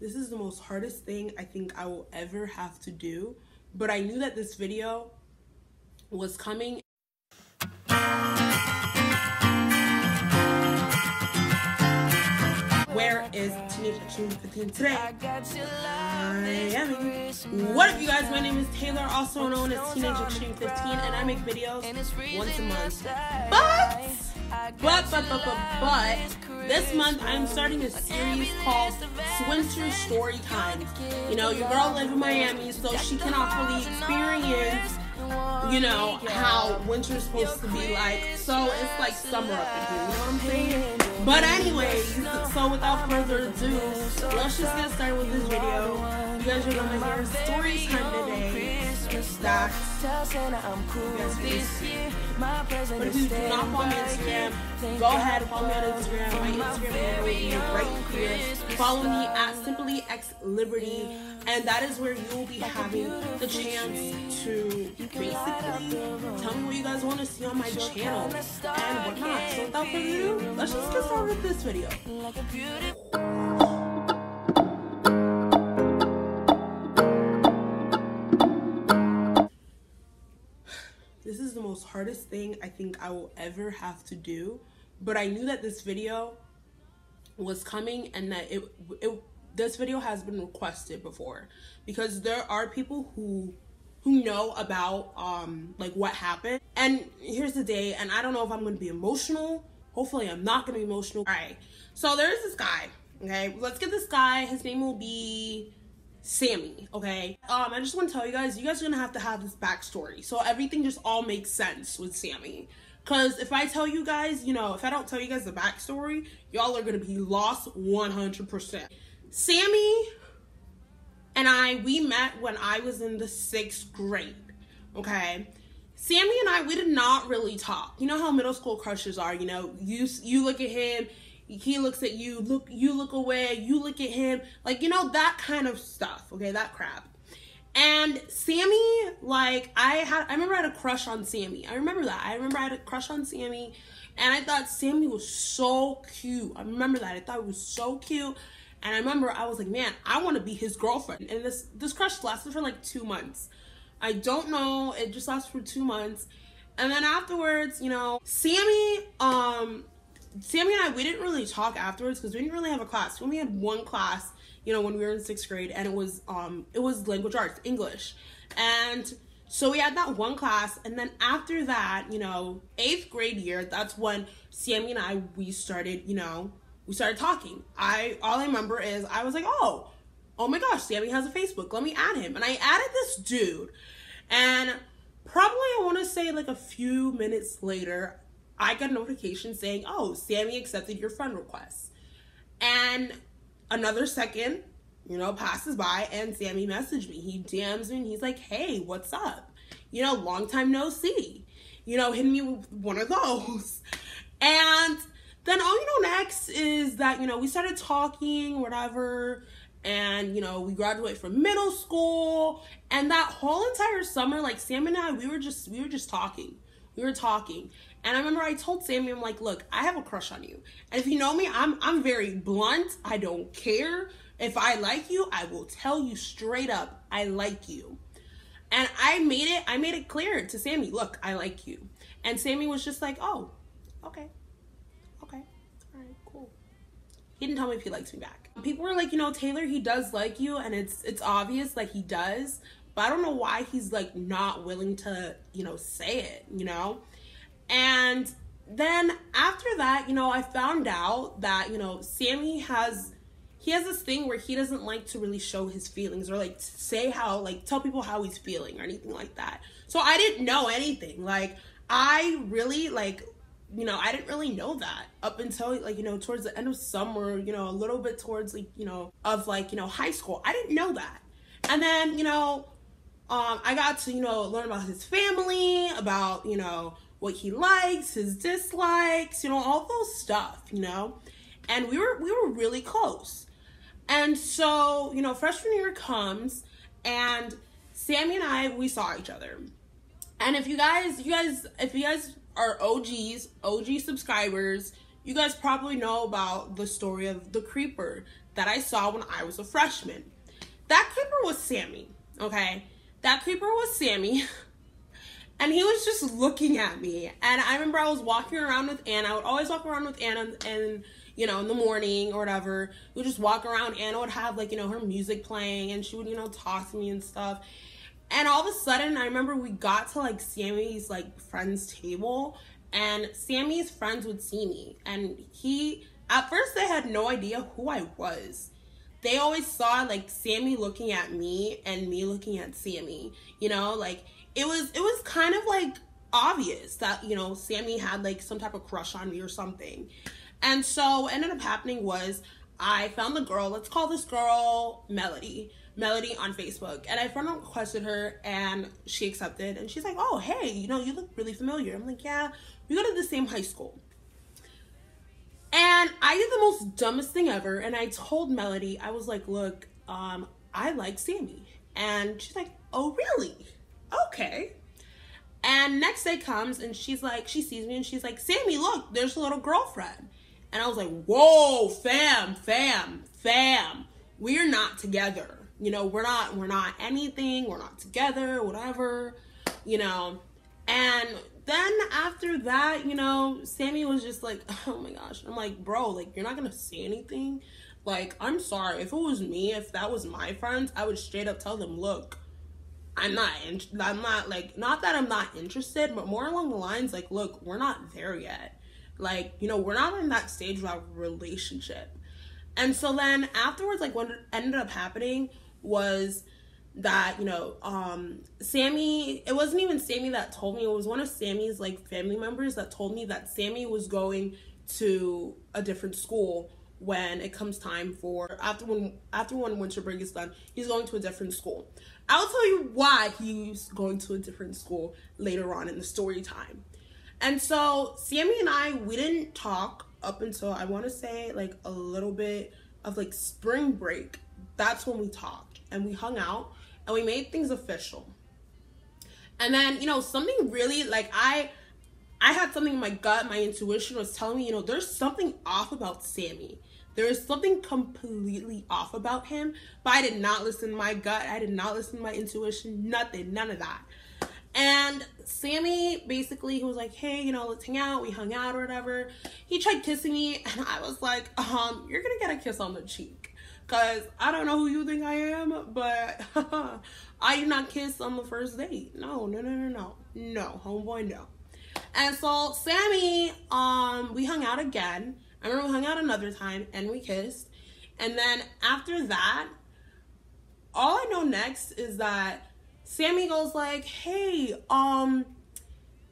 This is the most hardest thing I think I will ever have to do. But I knew that this video was coming. Where is Teenage X Dream 15 today? Miami. What up, you guys? My name is Tayler, also known as Teenage X Dream 15, and I make videos once a month. But, but, but, but, but, but, this month I'm starting a series called Winter Story Time. You know, your girl lives in Miami, so she cannot fully experience you know how winter's supposed to be like. So it's like summer up here, you know what I'm saying? But anyways, so without further ado, let's just get started with this video. You guys are gonna hear story time today. That but if you do not follow me on Instagram, go ahead follow me on Instagram. My Instagram handle will be right here. Follow me at Simply X Liberty, and that is where you will be having the chance to basically tell me what you guys want to see on my channel and whatnot. So without further ado, let's just get started with this video. Hardest thing I think I will ever have to do. But I knew that this video was coming and that it, it this video has been requested before because there are people who who know about um like what happened. And here's the day and i don't know if i'm gonna be emotional. Hopefully i'm not gonna be emotional. All right so there's this guy okay? Let's get this guy. His name will be sammy okay um i just want to tell you guys you guys are gonna have to have this backstory so everything just all makes sense with sammy because if i tell you guys you know if i don't tell you guys the backstory y'all are gonna be lost 100% sammy and I we met when I was in the sixth grade. Okay. Sammy and I we did not really talk. You know how middle school crushes are, you know, you you look at him, he looks at you, look you look away, you look at him, like you know that kind of stuff. Okay, that crap. And Sammy, like I had I remember I had a crush on Sammy. I remember that. I remember I had a crush on Sammy and I thought Sammy was so cute. I remember that. I thought it was so cute. And I remember I was like, man, I want to be his girlfriend. And this this crush lasted for like two months. I don't know. It just lasted for two months. And then afterwards, you know, Sammy, um, Sammy and I, we didn't really talk afterwards because we didn't really have a class. We only had one class, you know, when we were in sixth grade, and it was um, it was language arts, English, and so we had that one class, and then after that, you know, eighth grade year, that's when Sammy and I we started, you know, we started talking. I all I remember is I was like, oh, oh my gosh, Sammy has a Facebook. Let me add him. And I added this dude. And probably I want to say like a few minutes later, I got a notification saying, oh, Sammy accepted your friend request. And another second, you know, passes by and Sammy messaged me. He DMs me and he's like, hey, what's up? You know, long time no see. You know, hitting me with one of those. And then all you know next is that you know we started talking whatever and you know we graduated from middle school and that whole entire summer like sam and i we were just we were just talking we were talking and i remember i told sammy i'm like look i have a crush on you and if you know me i'm i'm very blunt i don't care if i like you i will tell you straight up i like you and i made it i made it clear to sammy look i like you and sammy was just like oh okay Okay. All right, cool. he didn't tell me if he likes me back. People were like, you know, Tayler, he does like you, and it's it's obvious like he does, but I don't know why he's like not willing to, you know, say it, you know? And then after that, you know, I found out that, you know, Sammy has he has this thing where he doesn't like to really show his feelings or like say how like tell people how he's feeling or anything like that. So I didn't know anything. Like I really like you know, I didn't really know that up until like, you know, towards the end of summer, you know, a little bit towards like, you know, of like, you know, high school. I didn't know that. And then, you know, um, I got to, you know, learn about his family, about, you know, what he likes, his dislikes, you know, all those stuff, you know. And we were we were really close. And so, you know, freshman year comes and Sammy and I we saw each other. And if you guys you guys if you guys are OGs, OG subscribers, you guys probably know about the story of the creeper that I saw when I was a freshman. That creeper was Sammy, okay? That creeper was Sammy. and he was just looking at me. And I remember I was walking around with Anna. I would always walk around with Anna and you know, in the morning or whatever. We would just walk around. Anna would have like, you know, her music playing and she would, you know, talk to me and stuff. And all of a sudden, I remember we got to like Sammy's like friend's table, and Sammy's friends would see me. And he, at first, they had no idea who I was. They always saw like Sammy looking at me and me looking at Sammy. You know, like it was, it was kind of like obvious that, you know, Sammy had like some type of crush on me or something. And so ended up happening was I found the girl, let's call this girl Melody. Melody on Facebook. And I friend requested her and she accepted. And she's like, oh, hey, you know, you look really familiar. I'm like, yeah, we go to the same high school. And I did the most dumbest thing ever. And I told Melody, I was like, look, um, I like Sammy. And she's like, oh, really? Okay. And next day comes and she's like, she sees me and she's like, Sammy, look, there's a little girlfriend. And I was like, whoa, fam, fam, fam, we're not together. You know, we're not, we're not anything, we're not together, whatever, you know. And then after that, you know, Sammy was just like, oh my gosh. I'm like, bro, like, you're not gonna say anything. Like, I'm sorry. If it was me, if that was my friends, I would straight up tell them, look, I'm not, in- I'm not like, not that I'm not interested, but more along the lines, like, look, we're not there yet like, you know, we're not in that stage of our relationship. And so then afterwards, like what ended up happening was that, you know, um Sammy, it wasn't even Sammy that told me, it was one of Sammy's like family members that told me that Sammy was going to a different school when it comes time for after when after when winter break is done, he's going to a different school. I'll tell you why he's going to a different school later on in the story time. And so Sammy and I, we didn't talk up until I want to say like a little bit of like spring break. That's when we talked and we hung out and we made things official. And then, you know, something really like I I had something in my gut, my intuition was telling me, you know, there's something off about Sammy. There is something completely off about him, but I did not listen to my gut. I did not listen to my intuition, nothing, none of that. And Sammy basically he was like, hey, you know, let's hang out. We hung out or whatever. He tried kissing me, and I was like, um, you're gonna get a kiss on the cheek. Cause I don't know who you think I am, but I do not kiss on the first date. No, no, no, no, no. No, homeboy, no. And so Sammy, um, we hung out again. I remember we hung out another time and we kissed. And then after that, all I know next is that Sammy goes like, "Hey, um,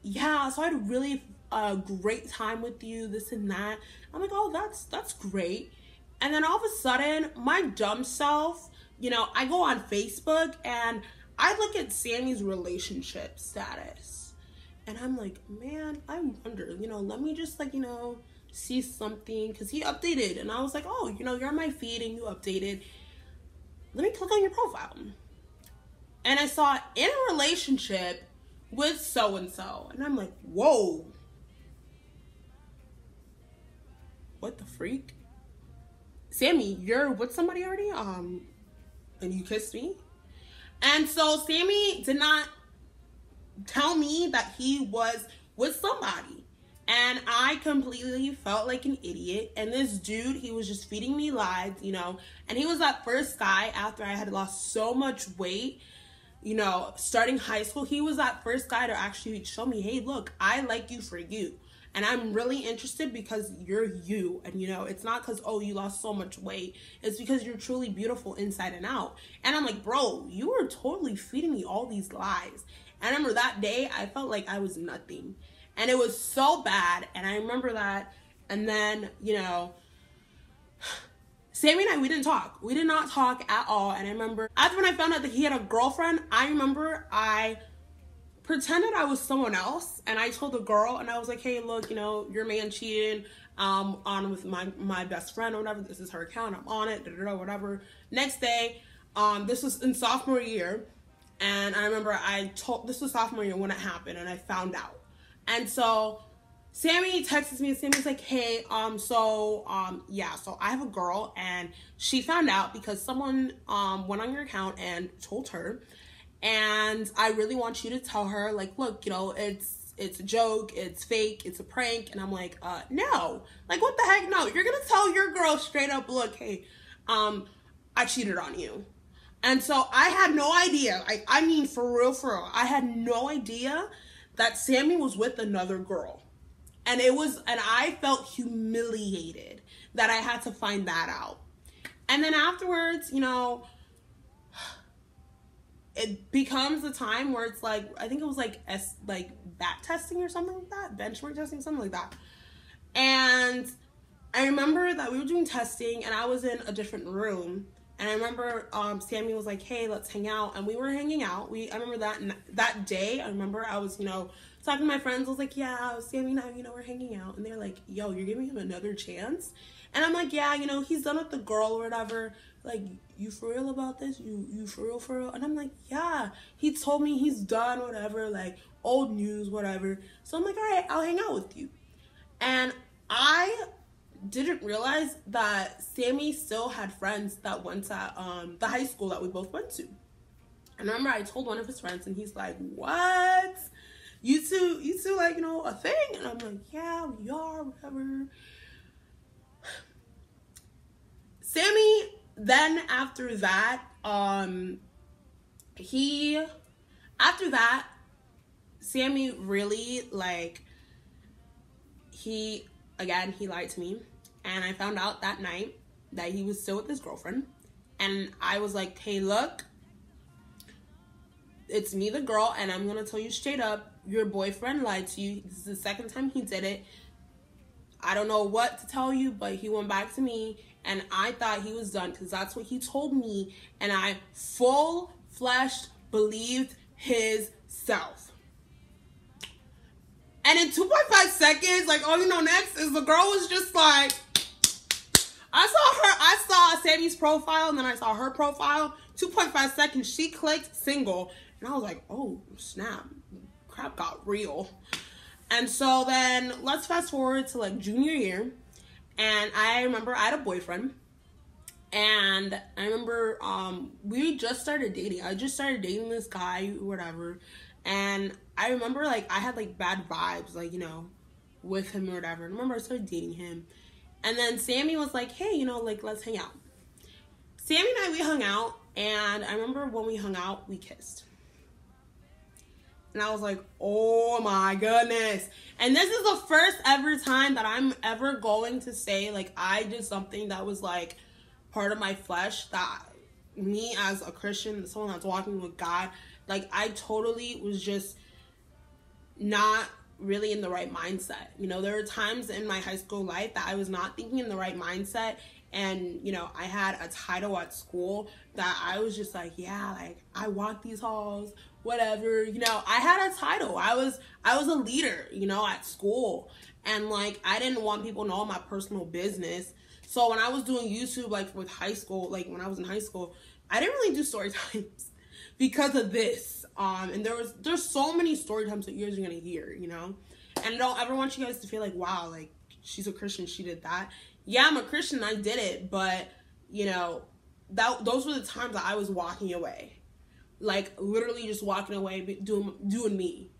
yeah, so I had a really uh, great time with you, this and that." I'm like, "Oh, that's that's great." And then all of a sudden, my dumb self, you know, I go on Facebook and I look at Sammy's relationship status. And I'm like, man, I wonder, you know, let me just like, you know, see something because he updated and I was like, oh, you know, you're on my feed and you updated. Let me click on your profile and I saw in a relationship with so and so. And I'm like, whoa. What the freak? Sammy, you're with somebody already? Um, and you kissed me? And so Sammy did not tell me that he was with somebody. And I completely felt like an idiot. And this dude, he was just feeding me lies, you know. And he was that first guy after I had lost so much weight you know, starting high school, he was that first guy to actually show me, hey, look, I like you for you. And I'm really interested because you're you. And, you know, it's not because, oh, you lost so much weight. It's because you're truly beautiful inside and out. And I'm like, bro, you were totally feeding me all these lies. And I remember that day, I felt like I was nothing. And it was so bad. And I remember that. And then, you know, Sammy and I, we didn't talk. We did not talk at all. And I remember after when I found out that he had a girlfriend, I remember I pretended I was someone else and I told the girl and I was like, hey, look, you know, your man cheated um, on with my, my best friend or whatever. This is her account. I'm on it, da, da, da, whatever. Next day, um, this was in sophomore year. And I remember I told, this was sophomore year when it happened and I found out. And so Sammy texts me and Sammy's like, hey, um, so um yeah, so I have a girl and she found out because someone um went on your account and told her. And I really want you to tell her, like, look, you know, it's it's a joke, it's fake, it's a prank. And I'm like, uh, no. Like, what the heck? No, you're gonna tell your girl straight up, look, hey, um, I cheated on you. And so I had no idea. Like, I mean, for real, for real, I had no idea that Sammy was with another girl. And it was, and I felt humiliated that I had to find that out. And then afterwards, you know, it becomes a time where it's like I think it was like s like back testing or something like that, benchmark testing, something like that. And I remember that we were doing testing and I was in a different room. And I remember um, Sammy was like, "Hey, let's hang out," and we were hanging out. We I remember that that day. I remember I was you know talking to my friends. I was like, "Yeah, Sammy and I, you know, we're hanging out," and they're like, "Yo, you're giving him another chance," and I'm like, "Yeah, you know, he's done with the girl or whatever." like you for real about this you you for real for real and i'm like yeah he told me he's done whatever like old news whatever so i'm like all right i'll hang out with you and i didn't realize that sammy still had friends that went to um the high school that we both went to. And I remember i told one of his friends and he's like what? You two you two like you know a thing? And i'm like yeah we are whatever. Sammy then after that, um, he, after that, Sammy really like, he, again, he lied to me. And I found out that night that he was still with his girlfriend. And I was like, hey, look, it's me, the girl, and I'm gonna tell you straight up, your boyfriend lied to you. This is the second time he did it. I don't know what to tell you, but he went back to me and I thought he was done because that's what he told me, and I full fleshed believed his self. And in 2.5 seconds, like all you know next is the girl was just like, I saw her, I saw Sammy's profile, and then I saw her profile. 2.5 seconds, she clicked single, and I was like, oh snap, crap got real. And so then let's fast forward to like junior year. And I remember I had a boyfriend. And I remember um, we just started dating. I just started dating this guy, whatever. And I remember like I had like bad vibes, like, you know, with him or whatever. And I remember I started dating him. And then Sammy was like, hey, you know, like let's hang out. Sammy and I we hung out and I remember when we hung out, we kissed. And I was like, oh my goodness. And this is the first ever time that I'm ever going to say, like, I did something that was like part of my flesh that me as a Christian, someone that's walking with God, like, I totally was just not really in the right mindset. You know, there were times in my high school life that I was not thinking in the right mindset. And, you know, I had a title at school that I was just like, yeah, like I walk these halls whatever you know i had a title i was i was a leader you know at school and like i didn't want people to know my personal business so when i was doing youtube like with high school like when i was in high school i didn't really do story times because of this um and there was there's so many story times that you guys are gonna hear you know and i don't ever want you guys to feel like wow like she's a christian she did that yeah i'm a christian i did it but you know that those were the times that i was walking away like literally just walking away doing doing me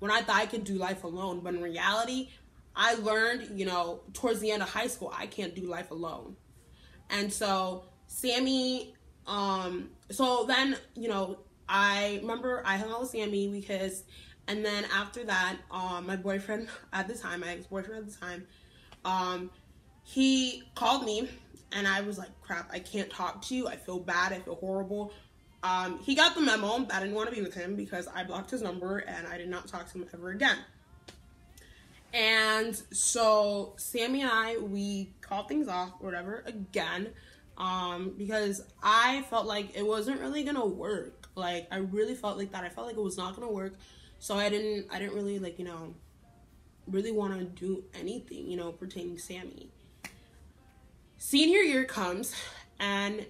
when I thought I could do life alone. But in reality, I learned, you know, towards the end of high school, I can't do life alone. And so Sammy, um, so then, you know, I remember I hung out with Sammy because, and then after that, um, my boyfriend at the time, my ex-boyfriend at the time, um, he called me and I was like, crap, I can't talk to you. I feel bad. I feel horrible. Um, he got the memo I didn't want to be with him because I blocked his number and I did not talk to him ever again. And so Sammy and I, we called things off or whatever again um, because I felt like it wasn't really gonna work. Like I really felt like that. I felt like it was not gonna work. So I didn't. I didn't really like you know, really want to do anything you know pertaining Sammy. Senior year comes and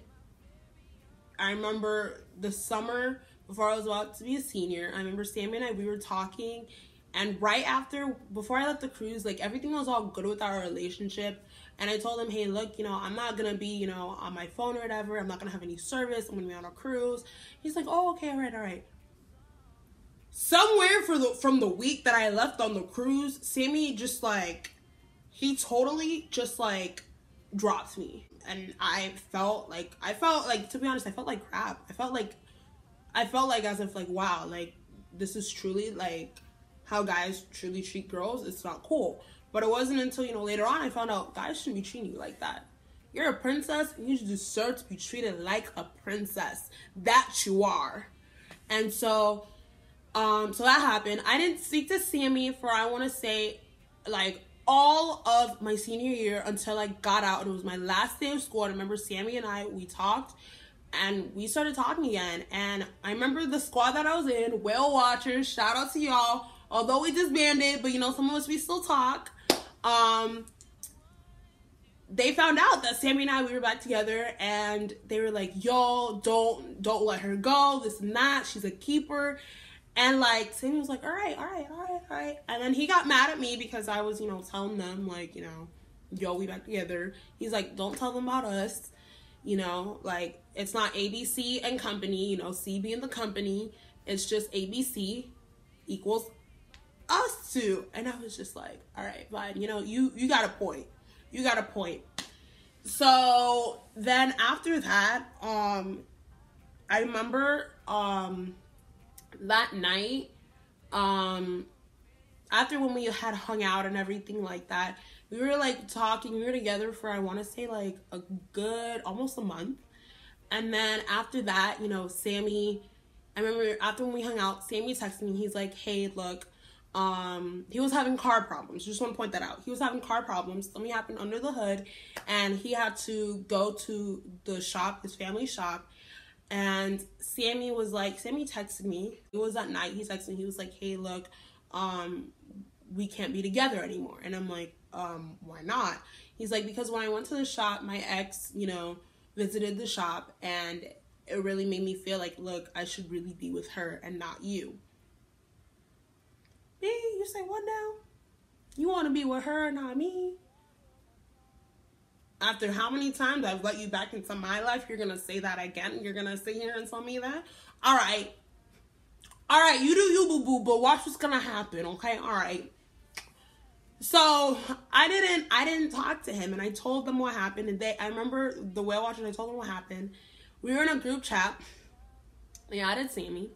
I remember the summer before I was about to be a senior. I remember Sammy and I we were talking, And right after, before I left the cruise, like everything was all good with our relationship. And I told him, hey, look, you know, I'm not gonna be, you know, on my phone or whatever. I'm not gonna have any service. I'm gonna be on a cruise. He's like, oh, okay, all right, all right. Somewhere for the from the week that I left on the cruise, Sammy just like he totally just like dropped me. And I felt like I felt like to be honest, I felt like crap. I felt like I felt like as if like wow, like this is truly like how guys truly treat girls. It's not cool. But it wasn't until, you know, later on I found out guys shouldn't be treating you like that. You're a princess and you deserve to be treated like a princess. That you are. And so, um, so that happened. I didn't speak to Sammy for I wanna say like all of my senior year until I got out. It was my last day of school. I remember Sammy and I we talked and we started talking again. And I remember the squad that I was in, Whale Watchers, shout out to y'all. Although we disbanded, but you know, some of us we still talk um they found out that Sammy and I we were back together and they were like, yo, don't don't let her go, this and that. She's a keeper. And like Sammy was like, all right, all right, all right, all right. And then he got mad at me because I was, you know, telling them like, you know, yo, we back together. He's like, don't tell them about us. You know, like it's not ABC and company, you know, C being the company. It's just ABC equals us two. And I was just like, all right, fine. You know, you you got a point. You got a point. So then after that, um, I remember um that night, um, after when we had hung out and everything like that, we were like talking. We were together for I want to say like a good almost a month. And then after that, you know, Sammy, I remember after when we hung out, Sammy texted me. He's like, "Hey, look, um he was having car problems. Just want to point that out. He was having car problems. Something happened under the hood and he had to go to the shop his family shop and sammy was like sammy texted me. It was at night. He texted me. He was like hey look um we can't be together anymore. And i'm like um why not? He's like because when i went to the shop my ex you know visited the shop and it really made me feel like look i should really be with her and not you me? You say what now? You want to be with her, not me? After how many times I've let you back into my life, you're gonna say that again? You're gonna sit here and tell me that? All right. All right, you do you, boo boo, but watch what's gonna happen, okay? All right. So I didn't I didn't talk to him and I told them what happened and they I remember the whale watchers I told them what happened. We were in a group chat. They added Sammy.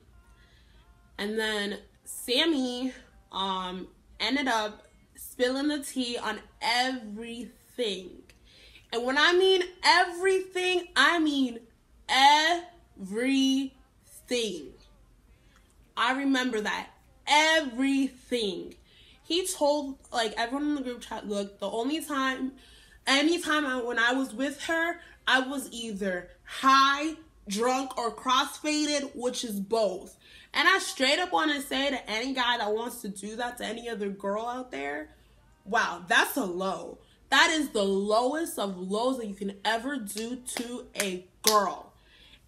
And then Sammy um, ended up spilling the tea on everything. And when I mean everything, I mean everything. I remember that. Everything. He told like everyone in the group chat, look, the only time anytime I, when I was with her, I was either high, drunk, or crossfaded, which is both. And I straight up want to say to any guy that wants to do that to any other girl out there, wow, that's a low. That is the lowest of lows that you can ever do to a girl.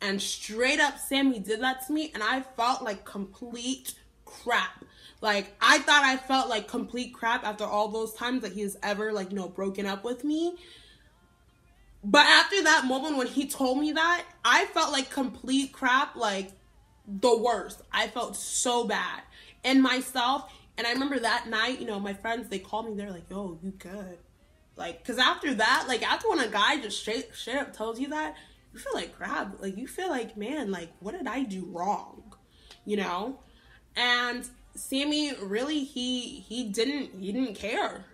And straight up, Sammy did that to me, and I felt like complete crap. Like, I thought I felt like complete crap after all those times that he's ever, like, you know, broken up with me. But after that moment when he told me that, I felt like complete crap. Like, the worst. I felt so bad in myself. And I remember that night, you know, my friends, they called me, they're like, yo, you good. Like, cause after that, like after when a guy just straight straight up tells you that, you feel like crap. Like you feel like, man, like what did I do wrong? You know? And Sammy really he he didn't he didn't care.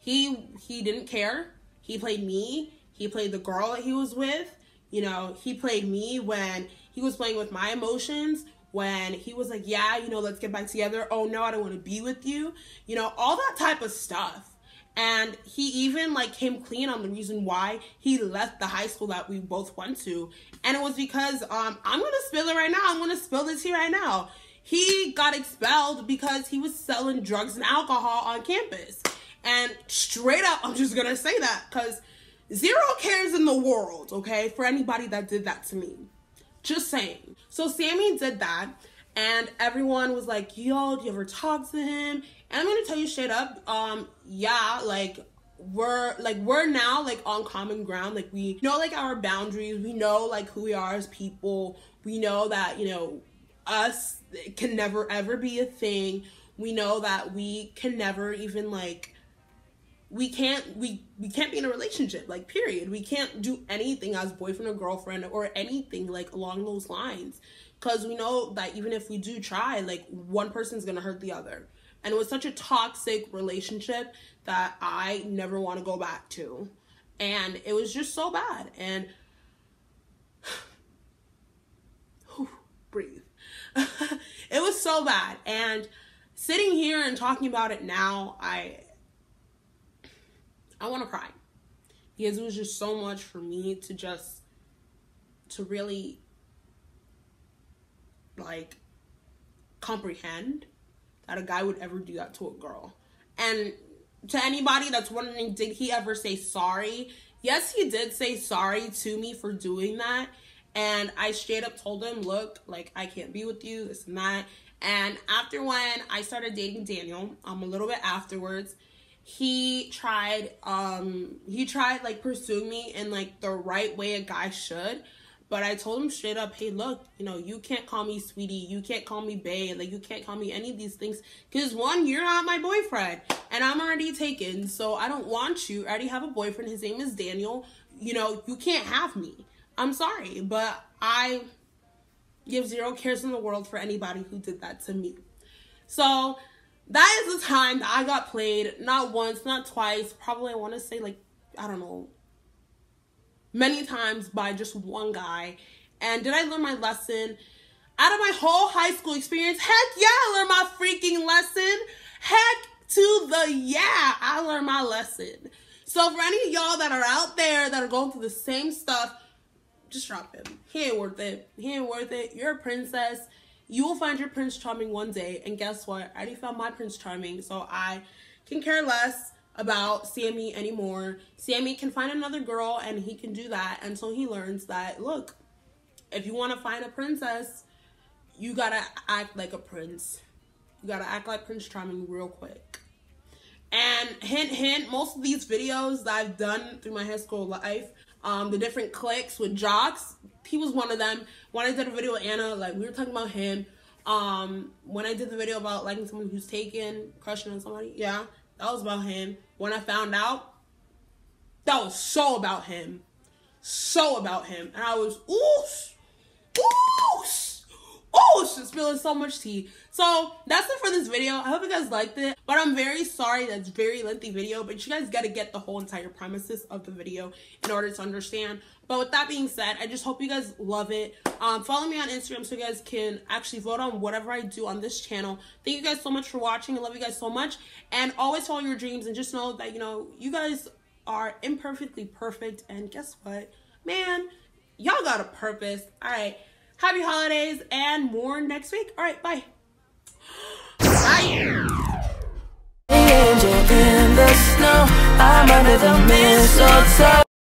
He he didn't care. He played me. He played the girl that he was with. You know, he played me when he was playing with my emotions when he was like, Yeah, you know, let's get back together. Oh no, I don't want to be with you. You know, all that type of stuff. And he even like came clean on the reason why he left the high school that we both went to. And it was because um I'm gonna spill it right now. I'm gonna spill this here right now. He got expelled because he was selling drugs and alcohol on campus. And straight up, I'm just gonna say that because zero cares in the world, okay, for anybody that did that to me. Just saying. So Sammy did that. and everyone was like, "Yo, do you ever talk to him?" And I'm gonna tell you straight up, um, yeah, like we're like we're now like on common ground like we know like our boundaries we know like who we are as people we know that you know us can never ever be a thing we know that we can never even like we can't we we can't be in a relationship like period we can't do anything as boyfriend or girlfriend or anything like along those lines because we know that even if we do try like one person's gonna hurt the other and it was such a toxic relationship that I never want to go back to. And it was just so bad. And breathe. it was so bad. And sitting here and talking about it now, I I want to cry. Because it was just so much for me to just to really like comprehend that a guy would ever do that to a girl. And to anybody that's wondering, did he ever say sorry? Yes, he did say sorry to me for doing that. And I straight up told him, look, like, I can't be with you, this and that. And after when I started dating Daniel, um, a little bit afterwards, he tried, um, he tried like pursuing me in like the right way a guy should. But I told him straight up, hey, look, you know, you can't call me sweetie. You can't call me bae. Like, you can't call me any of these things. Because, one, you're not my boyfriend. And I'm already taken. So I don't want you. I already have a boyfriend. His name is Daniel. You know, you can't have me. I'm sorry. But I give zero cares in the world for anybody who did that to me. So that is the time that I got played. Not once, not twice. Probably, I want to say, like, I don't know, many times by just one guy. And did I learn my lesson? Out of my whole high school experience, heck yeah, I learned my freaking lesson. Heck to the yeah, I learned my lesson. So for any of y'all that are out there that are going through the same stuff, just drop him. He ain't worth it. He ain't worth it. You're a princess. You will find your prince charming one day. And guess what? I already found my prince charming. So I can care less about Sammy anymore. Sammy can find another girl and he can do that until he learns that look, if you want to find a princess, you gotta act like a prince. You gotta act like Prince Charming real quick. And hint, hint, most of these videos that I've done through my high school life, um, the different cliques with jocks, he was one of them. When I did a video with Anna, like we were talking about him. Um, when I did the video about liking someone who's taken, crushing on somebody, yeah, that was about him. When I found out, that was so about him. So about him. And I was, ooh, ooh, oh, she's spilling so much tea. So that's it for this video. I hope you guys liked it. But I'm very sorry that's very lengthy video. But you guys got to get the whole entire premises of the video in order to understand. But with that being said, I just hope you guys love it. Um, follow me on Instagram so you guys can actually vote on whatever I do on this channel. Thank you guys so much for watching. I love you guys so much. And always follow your dreams and just know that, you know, you guys are imperfectly perfect. And guess what? Man, y'all got a purpose. All right. Happy holidays and more next week. All right, bye. Bye.